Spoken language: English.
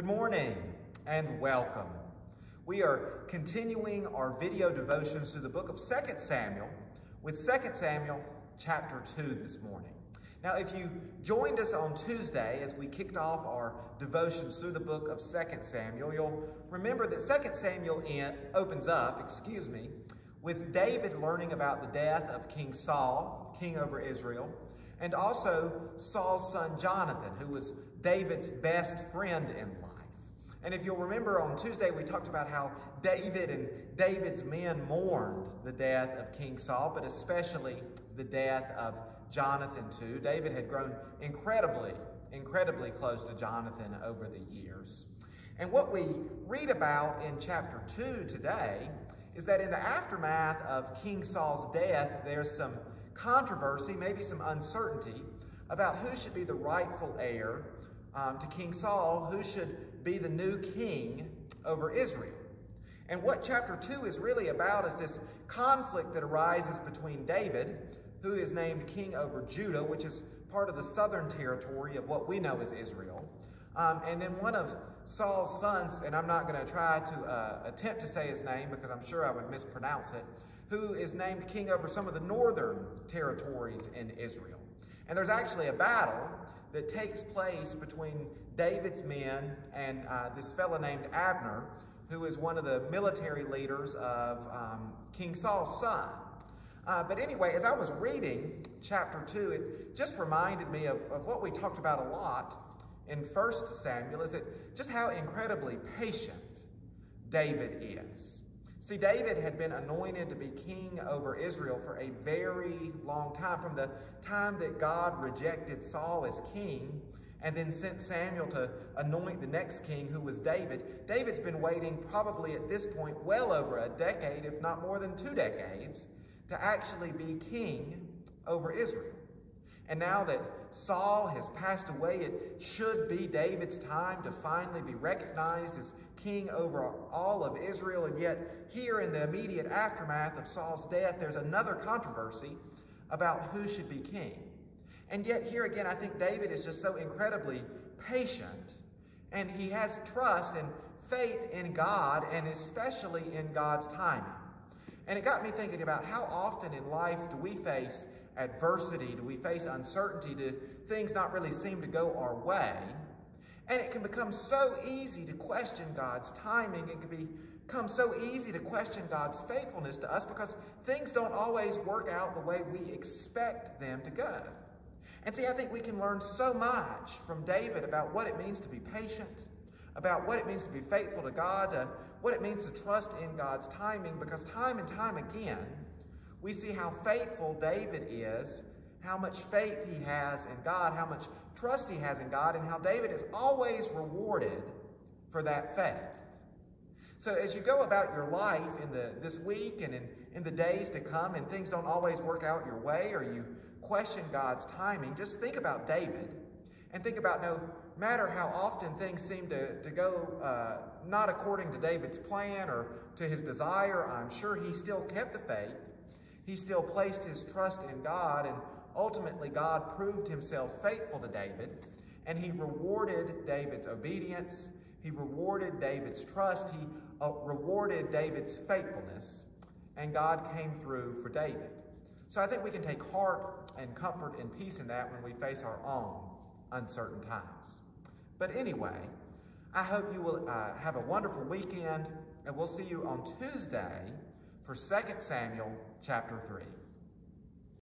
Good morning and welcome. We are continuing our video devotions through the book of 2 Samuel with 2 Samuel chapter 2 this morning. Now, if you joined us on Tuesday as we kicked off our devotions through the book of 2 Samuel, you'll remember that 2 Samuel opens up, excuse me, with David learning about the death of King Saul, king over Israel, and also Saul's son Jonathan, who was David's best friend in life. And if you'll remember on Tuesday, we talked about how David and David's men mourned the death of King Saul, but especially the death of Jonathan too. David had grown incredibly, incredibly close to Jonathan over the years. And what we read about in chapter 2 today is that in the aftermath of King Saul's death, there's some controversy, maybe some uncertainty about who should be the rightful heir um, to King Saul, who should be the new king over Israel. And what chapter 2 is really about is this conflict that arises between David, who is named king over Judah, which is part of the southern territory of what we know as Israel. Um, and then one of Saul's sons, and I'm not going to try to uh, attempt to say his name because I'm sure I would mispronounce it, who is named king over some of the northern territories in Israel. And there's actually a battle that takes place between David's men and uh, this fellow named Abner, who is one of the military leaders of um, King Saul's son. Uh, but anyway, as I was reading chapter 2, it just reminded me of, of what we talked about a lot in 1 Samuel, is it just how incredibly patient David is. See, David had been anointed to be king over Israel for a very long time, from the time that God rejected Saul as king and then sent Samuel to anoint the next king, who was David. David's been waiting probably at this point well over a decade, if not more than two decades, to actually be king over Israel. And now that Saul has passed away, it should be David's time to finally be recognized as king over all of Israel. And yet, here in the immediate aftermath of Saul's death, there's another controversy about who should be king. And yet, here again, I think David is just so incredibly patient, and he has trust and faith in God, and especially in God's timing. And it got me thinking about how often in life do we face adversity? Do we face uncertainty? Do things not really seem to go our way? And it can become so easy to question God's timing. It can become so easy to question God's faithfulness to us because things don't always work out the way we expect them to go. And see, I think we can learn so much from David about what it means to be patient, about what it means to be faithful to God, uh, what it means to trust in God's timing, because time and time again, we see how faithful David is, how much faith he has in God, how much trust he has in God, and how David is always rewarded for that faith. So as you go about your life in the this week and in, in the days to come, and things don't always work out your way, or you question God's timing, just think about David and think about no matter how often things seem to, to go uh, not according to David's plan or to his desire, I'm sure he still kept the faith he still placed his trust in God, and ultimately, God proved himself faithful to David, and he rewarded David's obedience. He rewarded David's trust. He uh, rewarded David's faithfulness, and God came through for David. So I think we can take heart and comfort and peace in that when we face our own uncertain times. But anyway, I hope you will uh, have a wonderful weekend, and we'll see you on Tuesday for 2 Samuel chapter 3.